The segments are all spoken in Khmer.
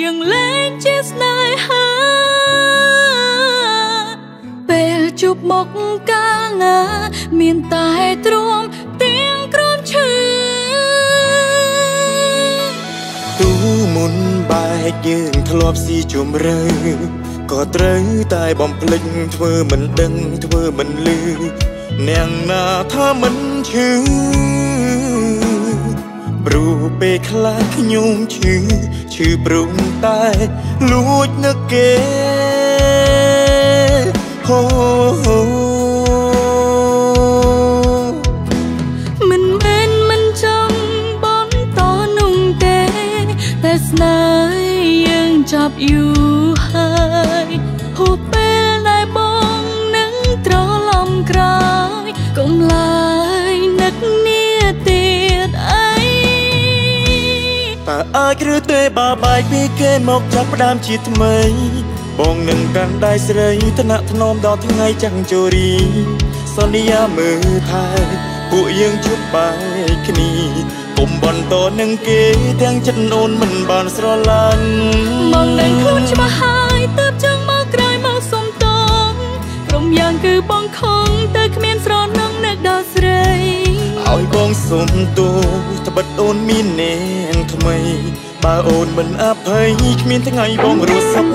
យើងលែងជាស្នេហាពេលជួបមុខកាលណា មានតែទ្រាំទៀងក្រំឈឺទូមុនបែកយើងធ្លាប់ស៊ីជុំរើក៏ត្រូវតែបំភ្លេចធ្វើមិនដឹងធ្វើមិនលឺអ្នកណាថាមិនឈឺ ព្រោះពេលខ្លះខ្ញុំឈឺឈឺព្រំតែលួចនឹកគេហូមិនមែនមិនចង់បនតនុងទេតែស្នេហ៍យើងចាប់យូរហើយ តើអាចឬទេបើបែកពីគេមកចាប់ផ្ដើមជាថ្មី បងនឹងកាន់ដៃស្រីថ្នាក់ថ្នមដល់ថ្ងៃចាំងជូរី សន្យាមើលថែពួកយើងជួបបែកគ្នាគុំបន្តនឹងគេទាំងចិត្តអូនមិនបានស្រឡាញ់មកនឹងខ្លួនច្បាស់ហើយទើបចង់មកក្រោយមកសុំតងក្រុមយ៉ាងគឺបងខំទៅ បងសុំទោសត្បិតអូនមាននាងថ្មី បើអូនមិនអភ័យគ្មានថ្ងៃបងរស់សុខ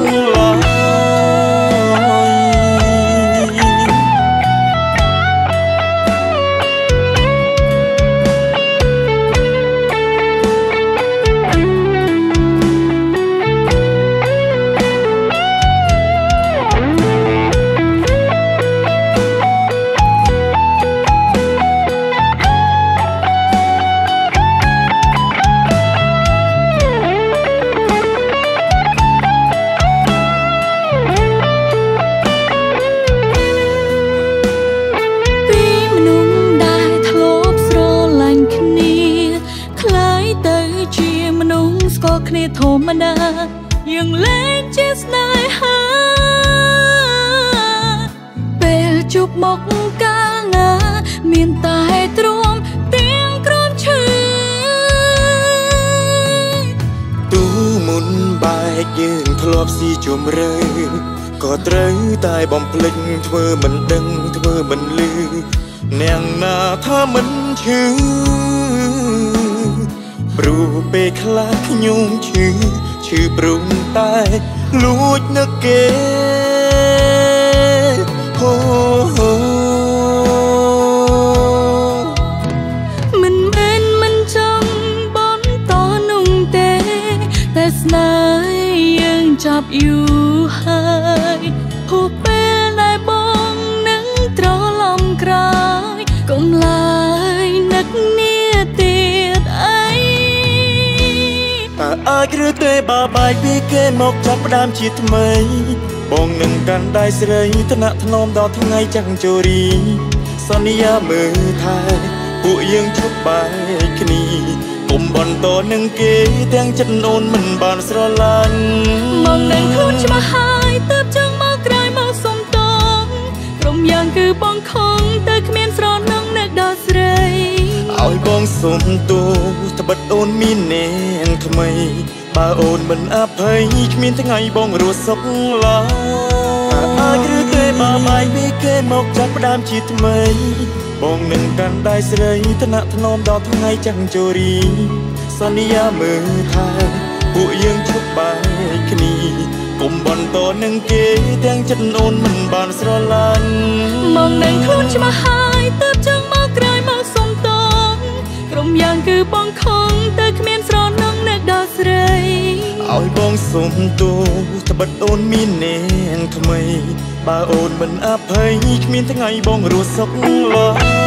ធម្មតាយើងលែងជាស្នេហាពេលជួបមុខកាលណា មានតែទ្រាំទៀងក្រំឈឺទូមុនបែកយើងធ្លាប់ស៊ីជុំរើក៏ត្រូវតែបំភ្លេចធ្វើមិនដឹងធ្វើមិនលឺអ្នកណាថាមិនឈឺ ព្រោះពេលខ្លះខ្ញុំឈឺឈឺព្រំតែលួចនឹកគេហូមិនមែនមិនចង់បនតនុងទេតែស្នេហ៍យើងចាប់យូរ អាចឬទេបើបែកពីគេមកចាប់ផ្ដើមជាថ្មី បងនឹងកាន់ដៃស្រីថ្នាក់ថ្នមដល់ថ្ងៃចាំងជូរី សន្យាមើលថែពួកយើងឈប់បែកគ្នាគុំបន្តនឹងគេទាំងចិត្តអូនមិនបានស្រឡាញ់មកនឹងខ្លួនច្បាស់ហើយទើបចង់មកក្រោយមកសុំតងក្រុមយ៉ាងគឺបងខំ ឲ្យបងសុំទោសត្បិតអូនមាននាងថ្មី បើអូនមិនអភ័យគ្មានថ្ងៃបងរស់សុខឡើយអាចឬគេបើបាយពីគេមកចាប់ផ្ដើមជាថ្មី បងនឹងកាន់ដៃស្រីថ្នាក់ថ្នមដល់ថ្ងៃចាំងជូរី សន្យាមើលថែពួកយើងឈប់បែកគ្នាគុំបន្តនឹងគេទាំងចិត្តអូនមិនបានស្រ សុំទោសត្បិតអូនមាននាងថ្មី បើអូនមិនអភ័យគ្មានថ្ងៃបងរស់សុខឡើយ